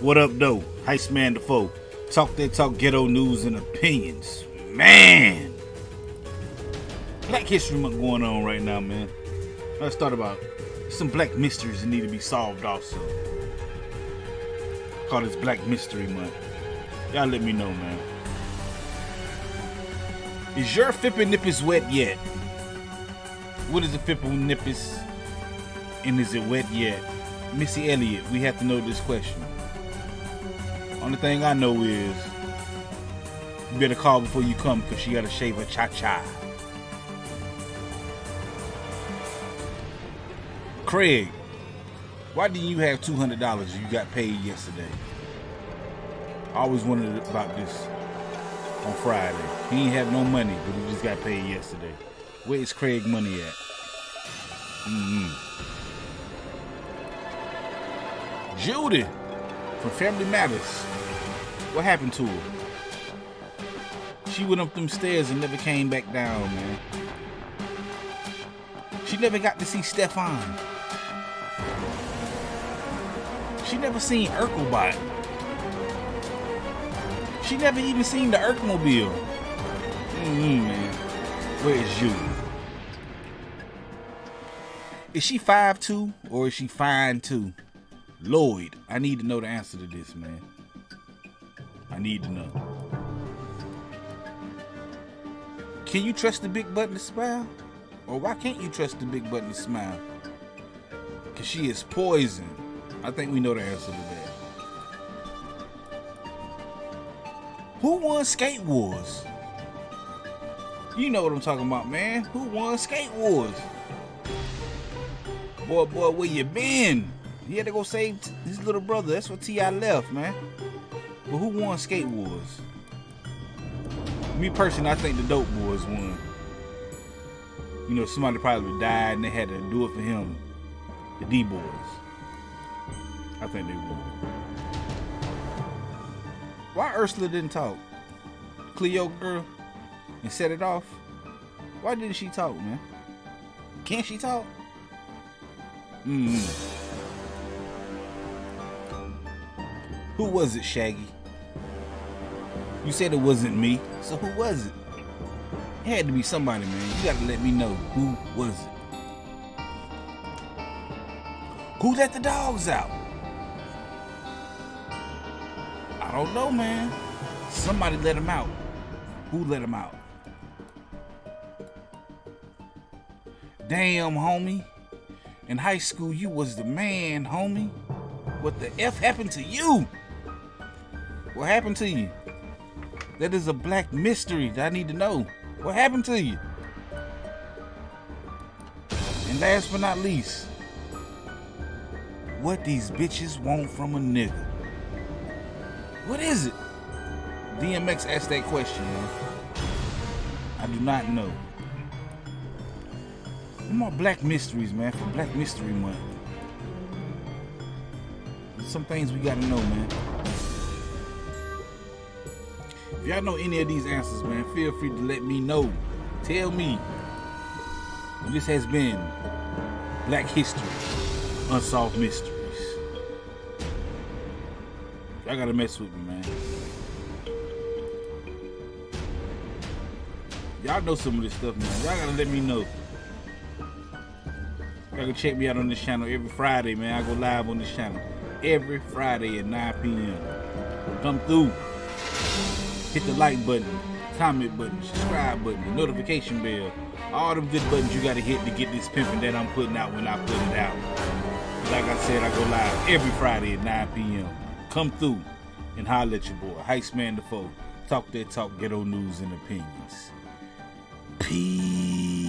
What up, though? Heist Man Defoe. Talk that talk, ghetto news and opinions. Man! Black History Month going on right now, man. Let's talk about some black mysteries that need to be solved also. Call this Black Mystery Month. Y'all let me know, man. Is your Fippa Nippus wet yet? What is a Fippa Nippus? And is it wet yet? Missy Elliott, we have to know this question. Only thing I know is you better call before you come because she gotta shave her cha-cha. Craig, why didn't you have $200 you got paid yesterday? I always wondered about this on Friday. He ain't have no money, but he just got paid yesterday. Where is Craig money at? Mm-hmm. Judy from Family Matters. What happened to her? She went up them stairs and never came back down, man. She never got to see Stefan. She never seen Urkelbot. She never even seen the Urkmobile. Mm-hmm, man. Where is you? Is she 5'2 or is she fine too? Lloyd, I need to know the answer to this, man. I need to know. Can you trust the big button to smile? Or why can't you trust the big button to smile? Because she is poison. I think we know the answer to that. Who won Skate Wars? You know what I'm talking about, man. Who won Skate Wars? Boy, boy, where you been? He had to go save his little brother. That's what T.I. left, man. But who won Skate Wars? Me personally, I think the Dope Boys won. You know, somebody probably died and they had to do it for him. The D Boys. I think they won. Why Ursula didn't talk? Cleo girl and set it off? Why didn't she talk, man? Can't she talk? Mm. Who was it, Shaggy? You said it wasn't me, so who was it? It had to be somebody, man. You gotta let me know who was it. Who let the dogs out? I don't know, man. Somebody let them out. Who let them out? Damn, homie. In high school, you was the man, homie. What the F happened to you? What happened to you? That is a black mystery that I need to know. What happened to you? And last but not least, what these bitches want from a nigga? What is it? DMX asked that question, man. I do not know. No more black mysteries, man, for Black Mystery Month. Some things we gotta know, man. Y'all know any of these answers, man, feel free to let me know. Tell me. And this has been Black History, Unsolved Mysteries. Y'all gotta mess with me, man. Y'all know some of this stuff, man. Y'all gotta let me know. Y'all can check me out on this channel every Friday, man. I go live on this channel every Friday at 9 p.m. Come through. Hit the like button, comment button, subscribe button, the notification bell. All them good buttons you gotta hit to get this pimping that I'm putting out when I put it out. Like I said, I go live every Friday at 9 p.m. Come through and holler at your boy, Heist Man Defoe. Talk that talk, ghetto news and opinions. Peace.